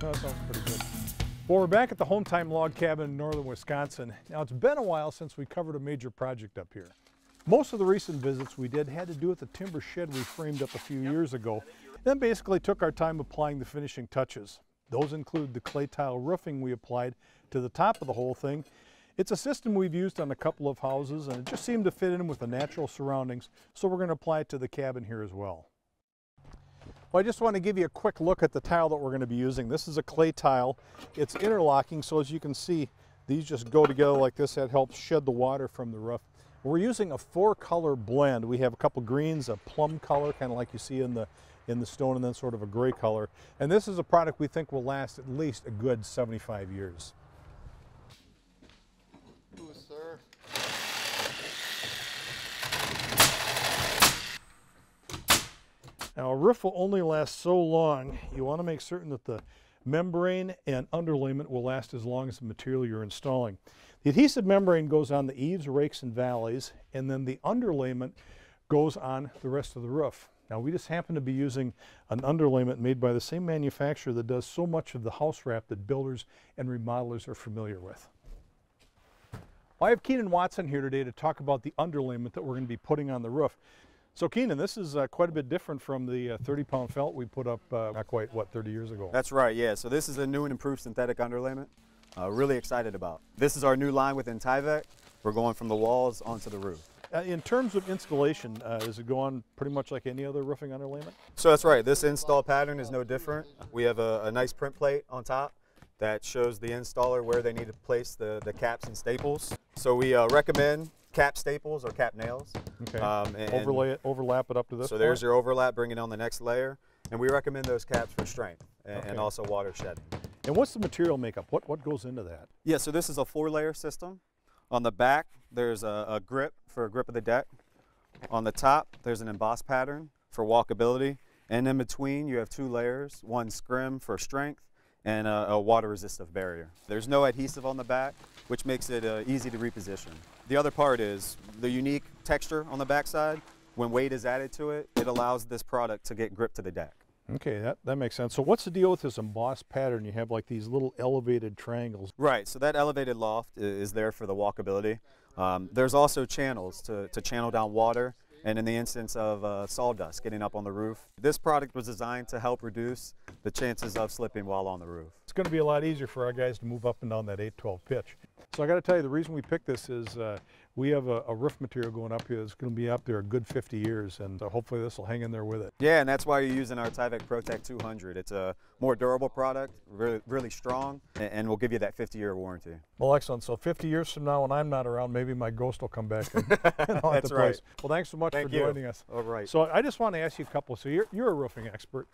that sounds pretty good. Well, we're back at the Hometime Log Cabin in northern Wisconsin. Now, it's been a while since we covered a major project up here. Most of the recent visits we did had to do with the timber shed we framed up a few years ago, then basically took our time applying the finishing touches. Those include the clay tile roofing we applied to the top of the whole thing. It's a system we've used on a couple of houses and it just seemed to fit in with the natural surroundings, so we're going to apply it to the cabin here as well. Well, I just want to give you a quick look at the tile that we're going to be using. This is a clay tile. It's interlocking, so as you can see, these just go together like this. That helps shed the water from the roof. We're using a four color blend. We have a couple greens, a plum color, kind of like you see in the in the stone, and then sort of a gray color. And this is a product we think will last at least a good 75 years. Now a roof will only last so long. You want to make certain that the membrane and underlayment will last as long as the material you're installing. The adhesive membrane goes on the eaves, rakes, and valleys, and then the underlayment goes on the rest of the roof. Now we just happen to be using an underlayment made by the same manufacturer that does so much of the house wrap that builders and remodelers are familiar with. Well, I have Keenan Watson here today to talk about the underlayment that we're going to be putting on the roof. So Keenan, this is uh, quite a bit different from the uh, 30 pound felt we put up uh, not quite, what, 30 years ago? That's right, yeah. So this is a new and improved synthetic underlayment. Uh, really excited about. This is our new line within Tyvek. We're going from the walls onto the roof. Uh, in terms of installation, uh, does it go on pretty much like any other roofing underlayment? So that's right. This install pattern is no different. We have a, a nice print plate on top that shows the installer where they need to place the, the caps and staples. So we recommend cap staples or cap nails. Okay. Um, and Overlay it, overlap it up to this. So point? there's your overlap, bring it on the next layer, and we recommend those caps for strength and, okay. and also water shedding. And what's the material makeup? What what goes into that? Yeah, so this is a four-layer system. On the back, there's a, a grip for a grip of the deck. On the top, there's an embossed pattern for walkability. And in between, you have two layers, one scrim for strength and a, a water resistive barrier. There's no adhesive on the back, which makes it uh, easy to reposition. The other part is the unique texture on the backside. When weight is added to it, it allows this product to get grip to the deck. Okay, that, that makes sense. So what's the deal with this embossed pattern? You have like these little elevated triangles. Right, so that elevated loft is there for the walkability. Um, there's also channels to, to channel down water and in the instance of uh, sawdust getting up on the roof. This product was designed to help reduce the chances of slipping while on the roof. It's going to be a lot easier for our guys to move up and down that 812 pitch. So I got to tell you, the reason we picked this is uh, we have a, a, roof material going up here that's going to be up there a good 50 years, and uh, hopefully this will hang in there with it. Yeah, and that's why you're using our Tyvek Protec 200. It's a more durable product, really, really strong, and, and will give you that 50-year warranty. Well, excellent. So 50 years from now, when I'm not around, maybe my ghost will come back and, and I'll that's right. Well, thanks so much Thank for you. joining us. All right. So I just want to ask you a couple. So you're, you're a roofing expert.